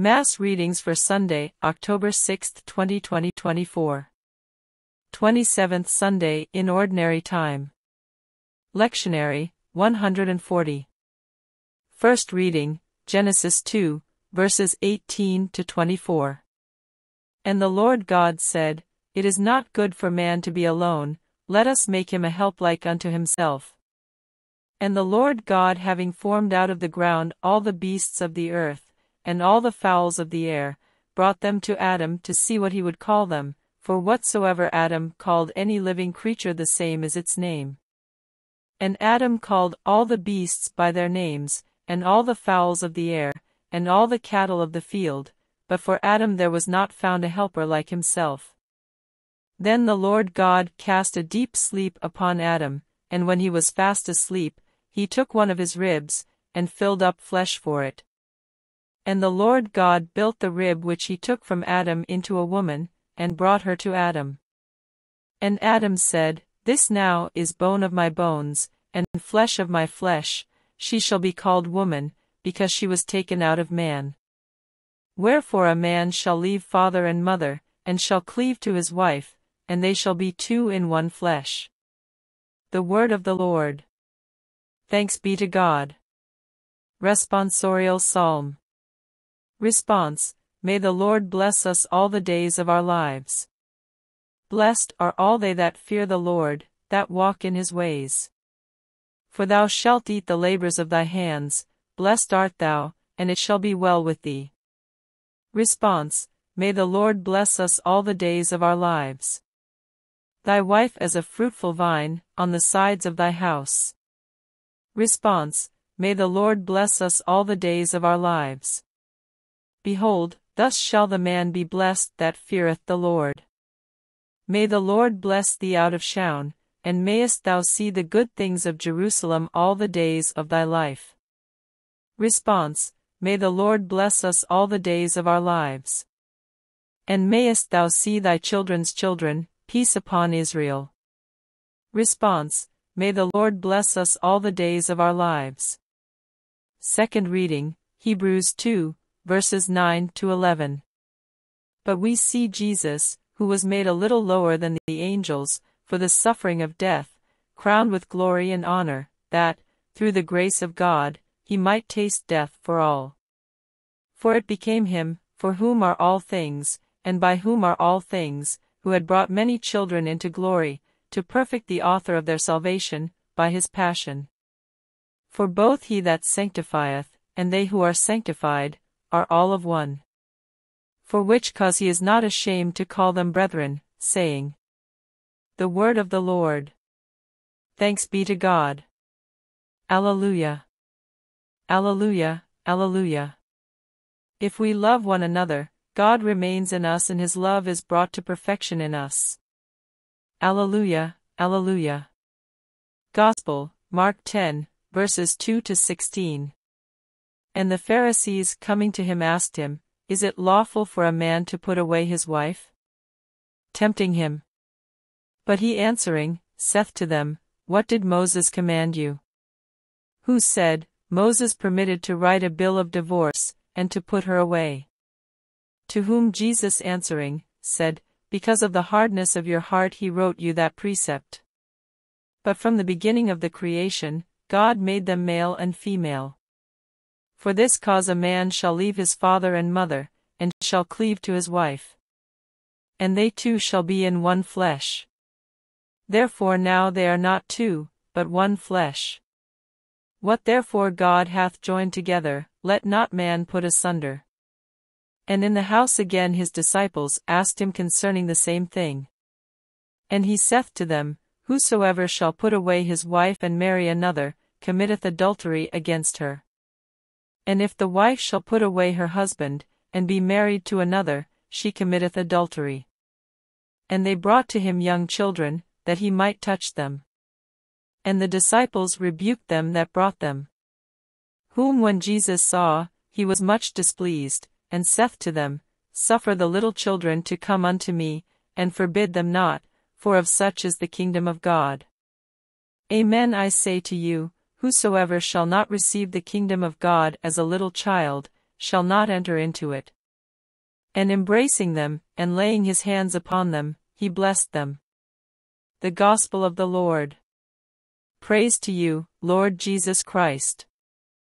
Mass readings for Sunday, October 6, 2024. 27th Sunday in Ordinary Time. Lectionary, 140. First reading, Genesis 2, verses 18 to 24. And the Lord God said, It is not good for man to be alone, let us make him a help like unto himself. And the Lord God having formed out of the ground all the beasts of the earth, and all the fowls of the air, brought them to Adam to see what he would call them, for whatsoever Adam called any living creature the same is its name. And Adam called all the beasts by their names, and all the fowls of the air, and all the cattle of the field, but for Adam there was not found a helper like himself. Then the Lord God cast a deep sleep upon Adam, and when he was fast asleep, he took one of his ribs, and filled up flesh for it. And the Lord God built the rib which he took from Adam into a woman, and brought her to Adam. And Adam said, This now is bone of my bones, and flesh of my flesh, she shall be called woman, because she was taken out of man. Wherefore a man shall leave father and mother, and shall cleave to his wife, and they shall be two in one flesh. The Word of the Lord. Thanks be to God. Responsorial Psalm. Response May the Lord bless us all the days of our lives. Blessed are all they that fear the Lord, that walk in his ways. For thou shalt eat the labors of thy hands, blessed art thou, and it shall be well with thee. Response May the Lord bless us all the days of our lives thy wife as a fruitful vine, on the sides of thy house. Response, May the Lord bless us all the days of our lives. Behold, thus shall the man be blessed that feareth the Lord. May the Lord bless thee out of Sion, and mayest thou see the good things of Jerusalem all the days of thy life. Response, May the Lord bless us all the days of our lives. And mayest thou see thy children's children, Peace upon Israel. Response May the Lord bless us all the days of our lives. Second reading, Hebrews 2, verses 9 to 11. But we see Jesus, who was made a little lower than the angels, for the suffering of death, crowned with glory and honor, that, through the grace of God, he might taste death for all. For it became him, for whom are all things, and by whom are all things, who had brought many children into glory, to perfect the author of their salvation, by his passion. For both he that sanctifieth, and they who are sanctified, are all of one. For which cause he is not ashamed to call them brethren, saying, The word of the Lord. Thanks be to God. Alleluia. Alleluia, Alleluia. If we love one another, God remains in us and his love is brought to perfection in us. Alleluia, Alleluia. Gospel, Mark 10, verses 2 to 16. And the Pharisees coming to him asked him, Is it lawful for a man to put away his wife? Tempting him. But he answering, saith to them, What did Moses command you? Who said, Moses permitted to write a bill of divorce, and to put her away. To whom Jesus answering, said, Because of the hardness of your heart he wrote you that precept. But from the beginning of the creation, God made them male and female. For this cause a man shall leave his father and mother, and shall cleave to his wife. And they two shall be in one flesh. Therefore now they are not two, but one flesh. What therefore God hath joined together, let not man put asunder. And in the house again his disciples asked him concerning the same thing. And he saith to them, Whosoever shall put away his wife and marry another, committeth adultery against her. And if the wife shall put away her husband, and be married to another, she committeth adultery. And they brought to him young children, that he might touch them. And the disciples rebuked them that brought them. Whom when Jesus saw, he was much displeased, and saith to them, Suffer the little children to come unto me, and forbid them not, for of such is the kingdom of God. Amen I say to you, whosoever shall not receive the kingdom of God as a little child, shall not enter into it. And embracing them, and laying his hands upon them, he blessed them. The Gospel of the Lord. Praise to you, Lord Jesus Christ.